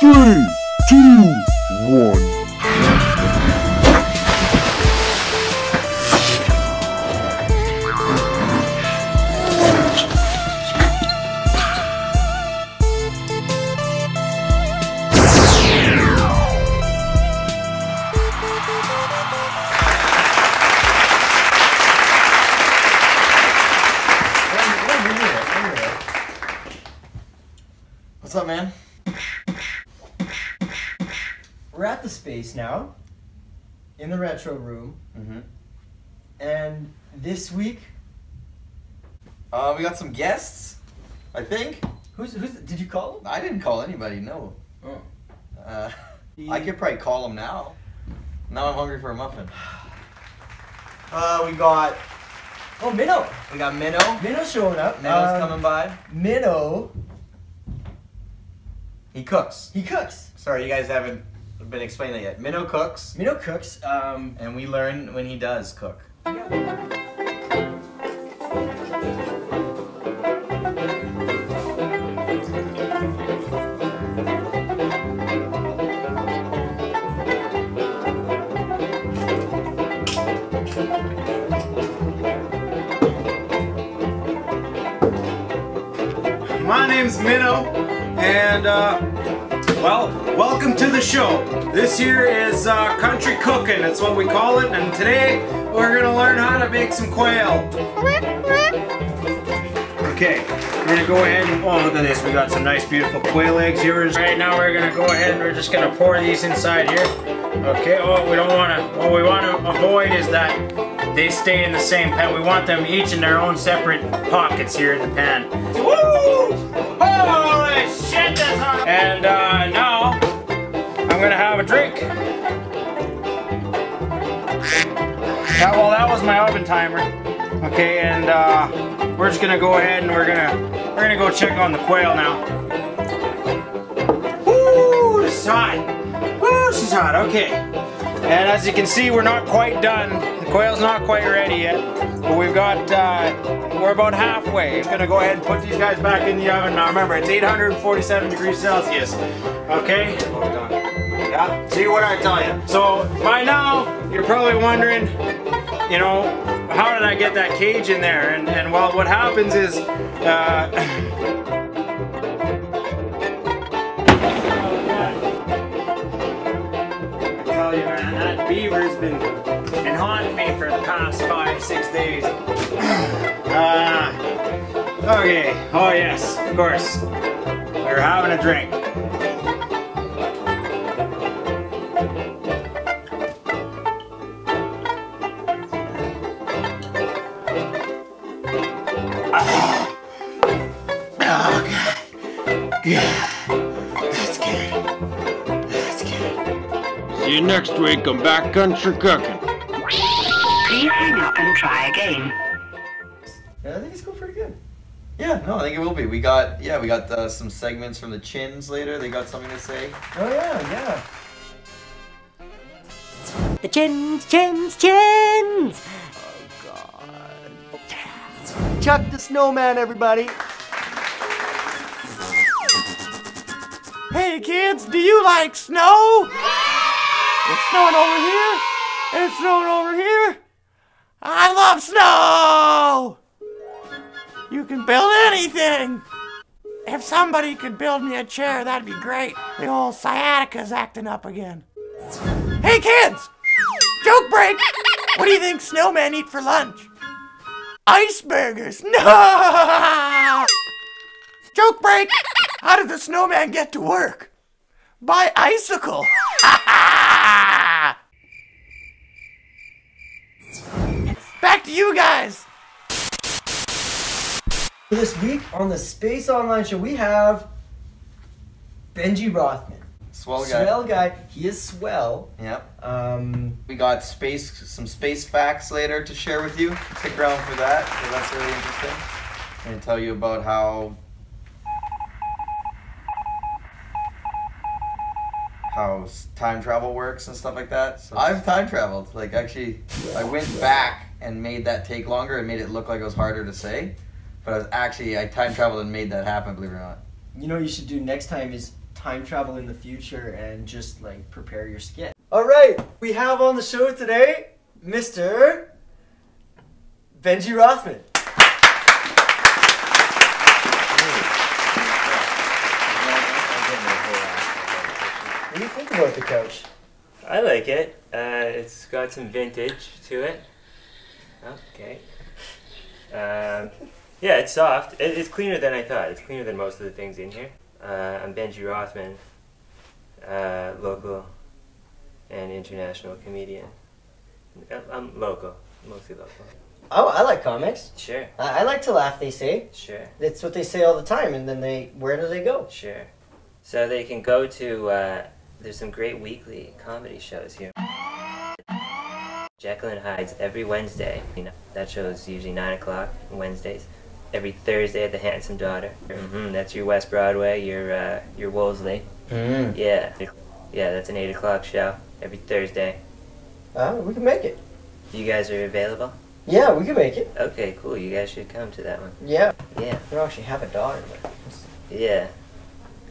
Three, space now, in the retro room, Mm-hmm. and this week, Uh, we got some guests, I think. who's who's? Did you call him? I didn't call anybody, no. Oh. Uh, I could probably call them now. Now I'm hungry for a muffin. Uh, we got Oh, Minnow. we got Minnow. Minnow showing up. Minnow's Um, coming by. Minnow, He cooks. he cooks. Sorry, you guys haven't been explaining that yet. Minnow cooks, Minnow cooks. Um, and we learn when he does cook. My name's Minnow, and uh, well, welcome to the show. This here is uh, country cooking. That's what we call it. And today we're gonna learn how to make some quail. Okay, we're gonna go ahead and oh look at this. We got some nice beautiful quail eggs here. Right now we're gonna go ahead and we're just gonna pour these inside here. Okay. Oh, we don't wanna. What we want to avoid is that they stay in the same pan. We want them each in their own separate pockets here in the pan. Woo! Holy shit, that's hot! And uh, now Yeah, well, that was my oven timer. Okay, and uh, we're just gonna go ahead and we're gonna we're gonna go check on the quail now. Woo! This is hot. This is hot. Okay. And as you can see, we're not quite done. The quail's not quite ready yet. But we've got, uh, we're about halfway. I'm gonna go ahead and put these guys back in the oven. Now remember, it's 847 degrees Celsius. Okay? Yeah, see what I tell you. So by now, you're probably wondering, you know, how did I get that cage in there? And, and well, what happens is, uh, I tell you, man, that beaver's been, been haunting me for the past five, six days. Ah, okay. Oh yes, of course. We're having a drink. You next week on Backcountry Cooking. Please hang up and try again. yeah, I think it's going pretty good. Yeah, no, I think it will be. We got yeah, we got uh, some segments from the chins later. They got something to say. Oh yeah, yeah. The chins, chins, chins! Oh, God. Chuck the snowman, everybody. Hey kids, do you like snow? It's snowing over here. It's snowing over here. I love snow. You can build anything. If somebody could build me a chair, that'd be great. The old sciatica's acting up again. Hey kids! Joke break! What do you think snowmen eat for lunch? Icebergers! No! Joke break! How did the snowman get to work? By icicle! Back to you guys! This week on the Space Online Show, we have Benji Rothman. Swell guy. Swell guy. He is swell. Yep. Um, We got space, some space facts later to share with you. Stick around for that, 'cause that's really interesting. I'm gonna tell you about how how time travel works and stuff like that. So I've time traveled. Like actually, I went back and made that take longer and made it look like it was harder to say. But I was actually I time traveled and made that happen. Believe it or not. You know what you should do next time is time travel in the future and just like prepare your skit. All right, we have on the show today Mr. Benji Rothman. What do you think about the couch? I like it. Uh, it's got some vintage to it. Okay. Um, yeah, it's soft. It, it's cleaner than I thought. It's cleaner than most of the things in here. Uh, I'm Benji Rothman, uh, local and international comedian. Uh, I'm local, mostly local. Oh, I like comics. Sure, I, I like to laugh. They say sure, that's what they say all the time, and then they where do they go? sure. So they can go to. There's some great weekly comedy shows here. Jekyll and Hyde's every Wednesday. You know, that show is usually 9 o'clock Wednesdays. Every Thursday at the Handsome Daughter. Mm -hmm, that's your West Broadway, your, uh, your Wolseley. Mm. Yeah. Yeah, that's an 8 o'clock show every Thursday. Uh, we can make it. You guys are available? Yeah, we can make it. Okay, cool. You guys should come to that one. Yeah, Yeah. we don't actually have a daughter, but Yeah.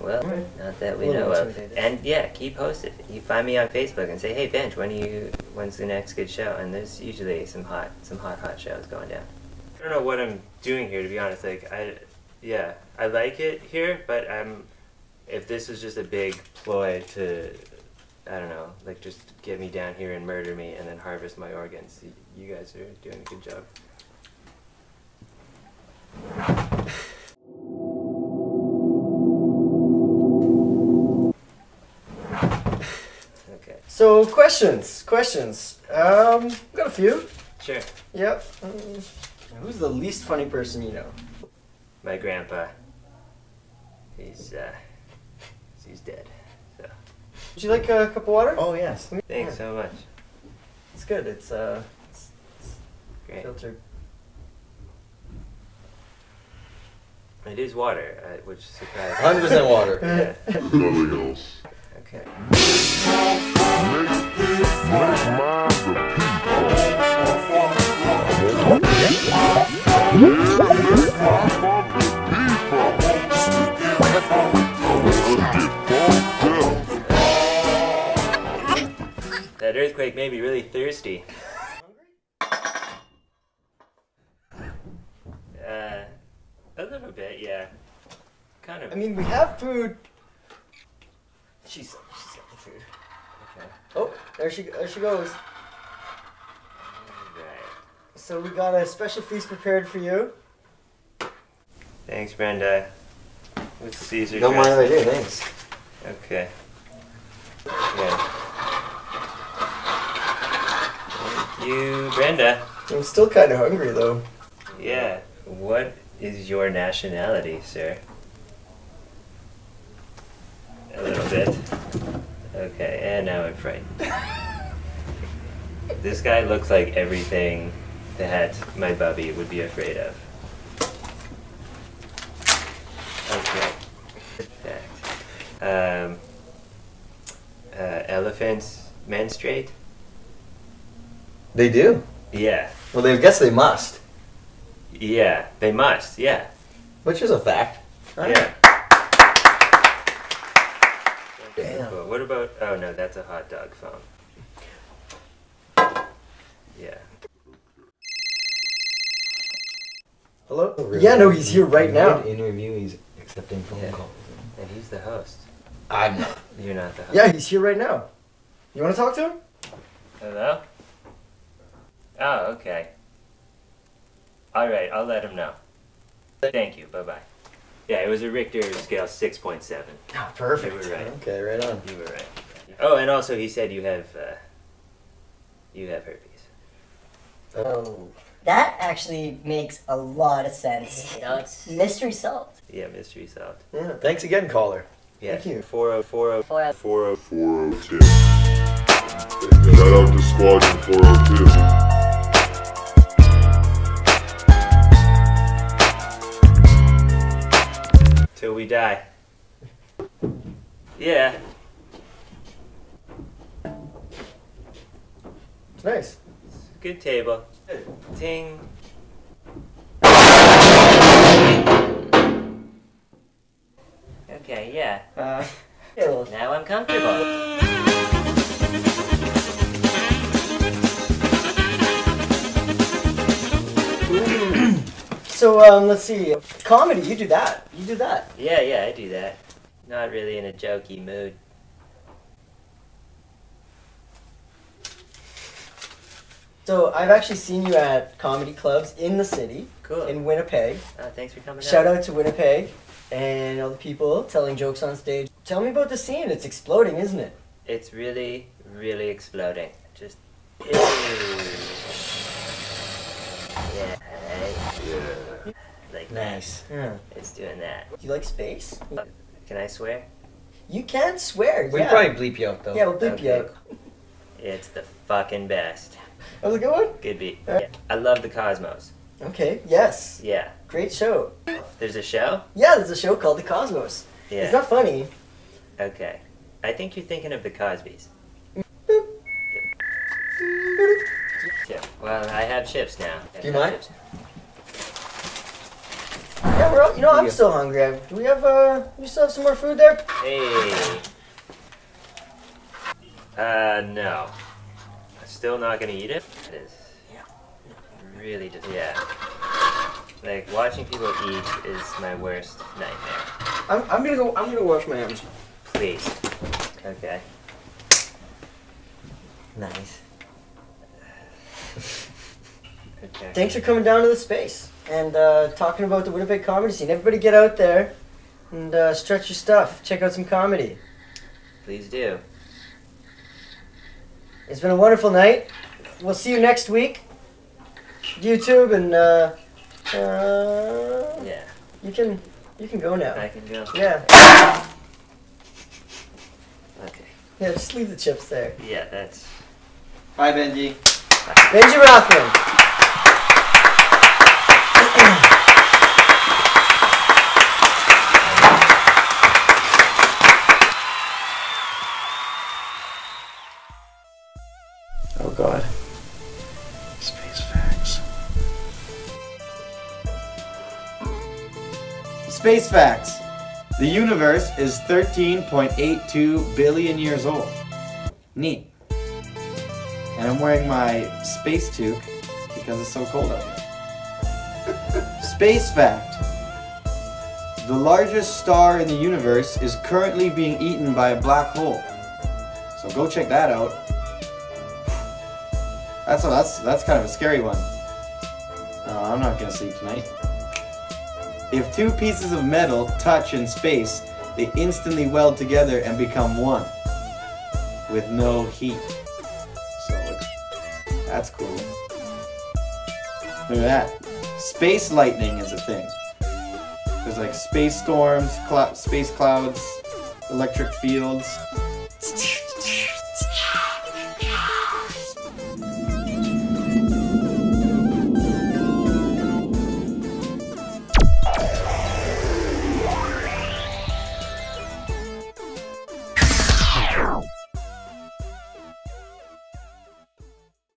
Well, Alright. not that we know of. And yeah, keep posted. You find me on Facebook and say, "Hey, Bench, when are you? When's the next good show?" And there's usually some hot, some hot, hot shows going down. I don't know what I'm doing here, to be honest. Like, I, yeah, I like it here, but I'm. If this was just a big ploy to, I don't know, like just get me down here and murder me and then harvest my organs, you guys are doing a good job. So questions, questions. Um, got a few. sure. Yep. Um, who's the least funny person you know? my grandpa. He's uh, he's dead. So Would you like a cup of water? Oh yes. thanks so much. It's good. It's uh, it's Great. filtered. It is water, uh, which surprised. Hundred percent water. Yeah. Nothing else. Okay. That earthquake made me really thirsty. Uh, a little bit, yeah. Kind of. I mean, we have food. She's she's got the food. okay. Oh, there she there she goes. Right. So we got a special feast prepared for you. Thanks, Brenda. With Caesar Don't mind if. I do. Thanks. Okay. Yeah. Thank you, Brenda. I'm still kind of hungry though. Yeah. What is your nationality, sir? A little bit. Okay, and now I'm frightened. This guy looks like everything that my bubby would be afraid of. Okay. Fact. Um, uh, elephants menstruate? They do. Yeah. Well, they guess they must, Yeah, they must, yeah. which is a fact. Yeah. Cool. What about? Oh no, that's a hot dog phone. Yeah. Hello? Yeah, no, he's here right now. Interview. He's accepting phone Yeah. calls. And he's the host. I'm not. You're not the host. Yeah, he's here right now. You want to talk to him? Hello? Oh, okay. Alright, I'll let him know. Thank you, bye bye. Yeah, it was a Richter scale 6.7. Ah, You perfect. were right. Okay, right on. You were right. Oh, and also he said you have, uh, you have herpes. Oh. That actually makes a lot of sense. You know, mystery solved. Yeah, mystery solved. Yeah. Thanks again, caller. Yeah. Thank you. 4040. For 402. Shout out to Squadron 402. Till we die. Yeah. It's nice. Good table. Ting. Okay, yeah. Uh. Now I'm comfortable. So um, let's see. Comedy, you do that. You do that. Yeah, yeah, I do that. Not really in a jokey mood. So I've actually seen you at comedy clubs in the city, Cool. in Winnipeg. Uh, thanks for coming Shout out. out to Winnipeg and all the people telling jokes on stage. Tell me about the scene. It's exploding, isn't it? It's really, really exploding. Just. Ew. Yeah. right? Like that. Yeah. It's doing that. Do you like space? Can I swear? You can swear. We yeah. probably bleep you out though. Yeah, we'll bleep you out. It's the fucking best. That was a good one. Good beat. Uh, I love the Cosmos. Okay. Yes. Yeah. Great show. There's a show? Yeah, there's a show called The Cosmos. Yeah. It's not funny. Okay. I think you're thinking of the Cosbys. Yeah. Well, I have chips now. I Do you mind? chips. Yeah, we're all, you know I'm still hungry. Do we have uh? We still have some more food there? Hey. Uh, no. Still not gonna eat it? It is Yeah. really just, yeah. Like, watching people eat is my worst nightmare. I'm, I'm gonna go. I'm gonna wash my hands. Please. Okay. Nice. Okay. Thanks for coming down to the space and uh, talking about the Winnipeg comedy scene. Everybody get out there and uh, stretch your stuff. Check out some comedy. Please do. It's been a wonderful night. We'll see you next week. YouTube and uh, uh, Yeah. you can you can go now. I can go. Yeah, Okay. yeah. Just leave the chips there. Yeah, that's. Bye, Benji. Benji Rothman. Oh God. Space facts. Space facts. The universe is 13.82 billion years old. Neat. And I'm wearing my space toque because it's so cold out here. space fact. The largest star in the universe is currently being eaten by a black hole. So go check that out. That's a, that's that's kind of a scary one. Uh, I'm not gonna sleep tonight. If two pieces of metal touch in space, they instantly weld together and become one with no heat. So that's cool. Look at that. Space lightning is a thing. There's like space storms, clou- space clouds, electric fields.